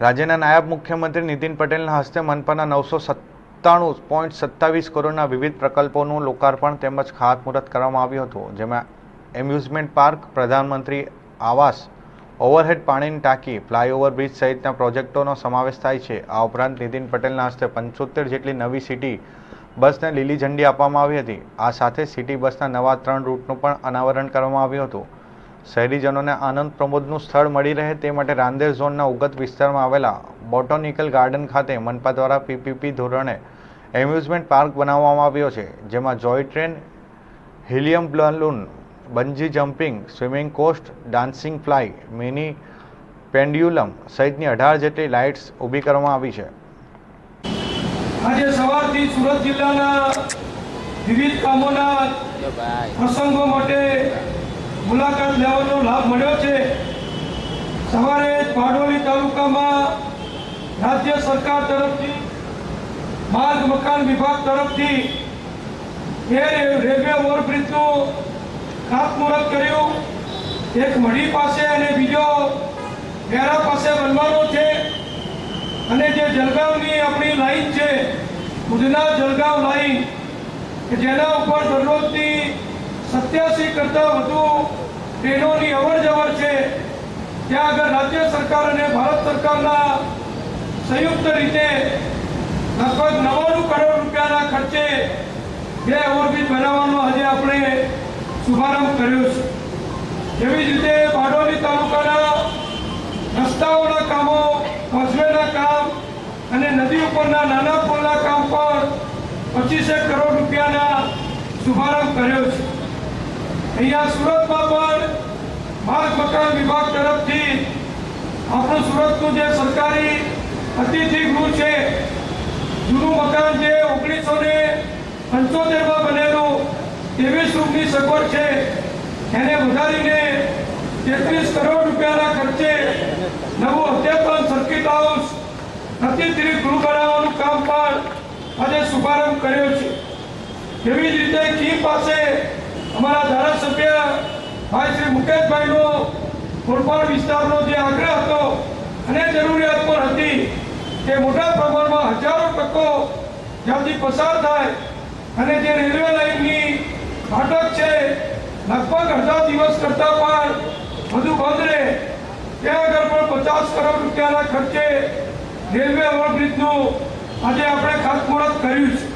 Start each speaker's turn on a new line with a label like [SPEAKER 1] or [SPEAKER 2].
[SPEAKER 1] રાજ્યના નાયબ મુખ્યમંત્રી નીતિન પટેલના હસ્તે મનપાના નવસો સત્તાણું પોઈન્ટ સત્તાવીસ કરોડના વિવિધ પ્રકલ્પોનું લોકાર્પણ તેમજ ખાતમુહૂર્ત કરવામાં આવ્યું હતું, જેમાં એમ્યુઝમેન્ટ પાર્ક, પ્રધાનમંત્રી આવાસ, ઓવરહેડ પાણીની ટાંકી, ફ્લાયઓવર બ્રિજ સહિતના પ્રોજેક્ટોનો સમાવેશ થાય છે. આ ઉપરાંત નીતિન પટેલના હસ્તે પંચોતેર જેટલી નવી સિટી બસને લીલી ઝંડી આપવામાં આવી હતી. આ સાથે સિટી બસના નવા ત્રણ રૂટનું પણ અનાવરણ કરવામાં આવ્યું હતું. શહેરીજનોને આનંદ પ્રમોદનું સ્થળ મળી રહે તે માટે રાંદેર ઝોનના ઉગત વિસ્તારમાં આવેલા બોટોનિકલ ગાર્ડન ખાતે મનપા દ્વારા પીપીપી ધોરણે એમ્યુઝમેન્ટ પાર્ક બનાવવામાં આવ્યો છે જેમાં joy train helium balloon bungee jumping swimming coast dancing fly mini pendulum સહિતની અઢાર જેટલી લાઇટ્સ ઊભી કરવામાં આવી છે.
[SPEAKER 2] આજે સવારથી સુરત જિલ્લાના વિવિધ કામોના પ્રસંગો માટે મુલાકાત લેવાનો લાભ મળ્યો છે. સવારે બારડોલી તાલુકામાં રાજ્ય સરકાર તરફથી, માર્ગ મકાન વિભાગ તરફથી એ રેલવે ઓવરબ્રિજનું ખાતમુહૂર્ત કર્યું. એક મઢી પાસે અને બીજો વેરા પાસે બનવાનો છે. અને જે જલગાંવની આપણી લાઈન છે, ઉધના જલગાંવ લાઈન, કે જેના ઉપર દરરોજની સત્યાસી કરતાં વધુ ટ્રેનોની અવર જવર છે. ત્યાં આગળ રાજ્ય સરકાર અને ભારત સરકારના સંયુક્ત રીતે લગભગ નવ્વાણું કરોડ રૂપિયાના ખર્ચે બે ઓવરબ્રિજ બનાવવાનો આજે આપણે શુભારંભ કર્યો છે. એવી જ રીતે બારડોલી તાલુકાના રસ્તાઓના કામો કોઝવેના કામ અને નદી ઉપરના નાના પુલના કામ પર પચીસેક કરોડ રૂપિયાના શુભારંભ કર્યો છે. અહીંયા સુરતમાં પણ માર્ગ મકાન વિભાગ તરફથી આપણું સુરતનું જે સરકારી અતિથિ ગૃહ છે, જૂનું મકાન જે ઓગણીસો ને પંચોતેરમાં બનેલું ત્રેવીસ રૂમની સગવડ છે, એને વધારીને તેત્રીસ કરોડ રૂપિયાના ખર્ચે નવું અધ્યાપન સર્કિટ હાઉસ અતિથિ ગૃહ બનાવવાનું કામ પણ આજે શુભારંભ કર્યો છે. એવી જ રીતે કી પાસે અમારા ધારાસભ્ય ભાઈ શ્રી મુકેશભાઈનો કોલપાડ વિસ્તારનો જે આગ્રહ હતો અને જરૂરિયાત પણ હતી કે મોટા પ્રમાણમાં હજારો ટકો જ્યાંથી પસાર થાય અને જે રેલવે લાઇનની ફાટક છે, લગભગ અડધા દિવસ કરતાં પણ વધુ બંધ રહે. ત્યાં આગળ પણ પચાસ કરોડ રૂપિયાના ખર્ચે રેલવે ઓવરબ્રિજનું આજે આપણે ખાતમુહૂર્ત કર્યું છે.